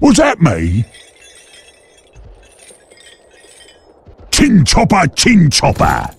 Was that me? Chin chopper, chin chopper.